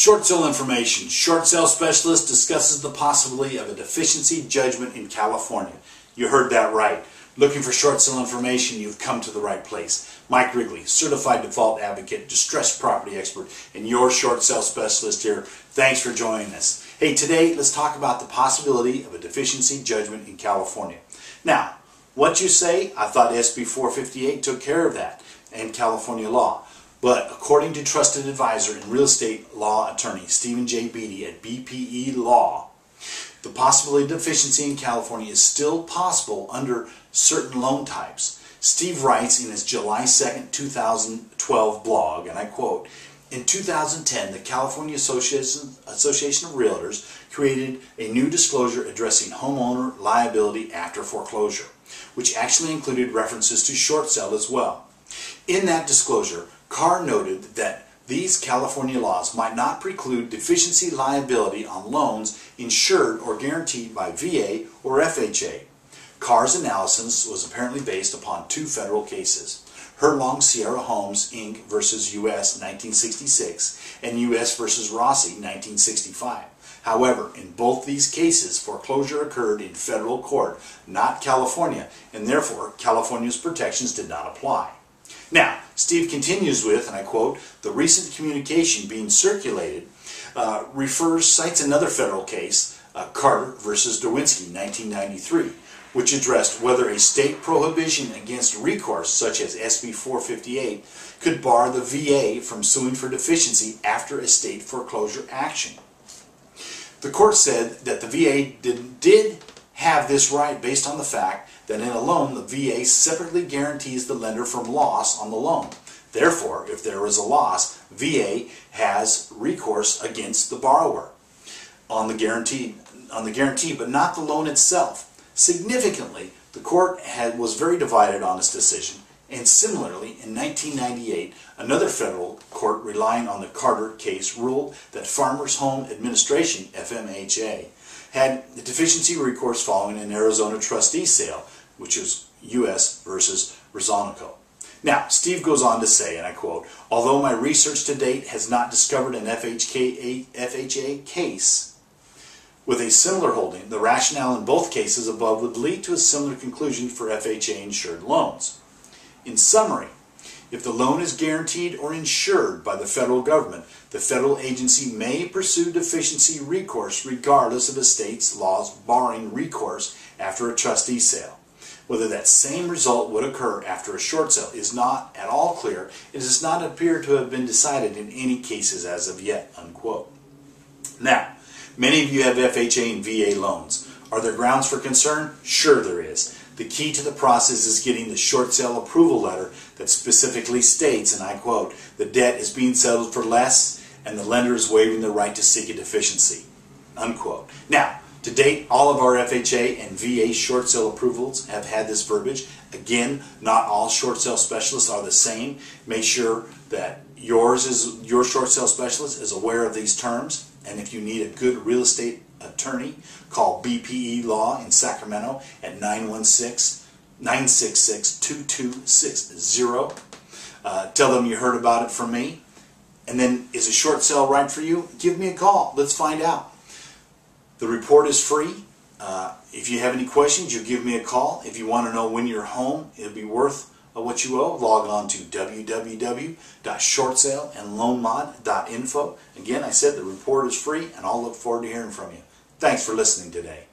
Short sale information. Short sale specialist discusses the possibility of a deficiency judgment in California. You heard that right. Looking for short sale information, you've come to the right place. Mike Rigley, certified default advocate, distressed property expert, and your short sale specialist here. Thanks for joining us. Hey, today let's talk about the possibility of a deficiency judgment in California. Now, what you say, I thought SB 458 took care of that and California law. But according to trusted advisor and real estate law attorney Steven J. Beede at BPE Law, the possibility of deficiency in California is still possible under certain loan types. Steve writes in his July 2, 2012 blog, and I quote, in 2010, the California Association, Association of Realtors created a new disclosure addressing homeowner liability after foreclosure, which actually included references to short sale as well. In that disclosure, CAR noted that these California laws might not preclude deficiency liability on loans insured or guaranteed by VA or FHA. CAR's analysis was apparently based upon two federal cases. Herlong Sierra Homes Inc. versus U.S. 1966 and U.S. versus Rossi 1965. However, in both these cases, foreclosure occurred in federal court, not California, and therefore California's protections did not apply. Now, Steve continues with, and I quote, the recent communication being circulated uh, refers, cites another federal case, uh, Carter versus Derwinski, 1993, which addressed whether a state prohibition against recourse, such as SB 458, could bar the VA from suing for deficiency after a state foreclosure action. The court said that the VA did, did have this right based on the fact that in a loan the VA separately guarantees the lender from loss on the loan. Therefore, if there is a loss, VA has recourse against the borrower on the guarantee, on the guarantee, but not the loan itself. Significantly, the court had, was very divided on this decision, and similarly, in 1998, another federal court relying on the Carter case ruled that Farmers Home Administration, FMHA, had the deficiency recourse following an Arizona trustee sale, which was U.S. versus Rezzonico. Now, Steve goes on to say, and I quote, although my research to date has not discovered an FHA case with a similar holding, the rationale in both cases above would lead to a similar conclusion for FHA insured loans. In summary, if the loan is guaranteed or insured by the federal government, the federal agency may pursue deficiency recourse regardless of a state's laws barring recourse after a trustee sale. Whether that same result would occur after a short sale is not at all clear. It does not appear to have been decided in any cases as of yet. Unquote. Now, many of you have FHA and VA loans. Are there grounds for concern? Sure there is. The key to the process is getting the short sale approval letter that specifically states, and I quote, the debt is being settled for less and the lender is waiving the right to seek a deficiency. Unquote. Now, to date, all of our FHA and VA short sale approvals have had this verbiage. Again, not all short sale specialists are the same. Make sure that yours is your short sale specialist is aware of these terms. And if you need a good real estate attorney, call BPE Law in Sacramento at 916-966-2260. Uh, tell them you heard about it from me. And then, is a short sale right for you? Give me a call. Let's find out. The report is free. Uh, if you have any questions, you give me a call. If you want to know when you're home, it'll be worth uh, what you owe. Log on to www.shortsaleandloanmod.info. Again, I said the report is free, and I'll look forward to hearing from you. Thanks for listening today.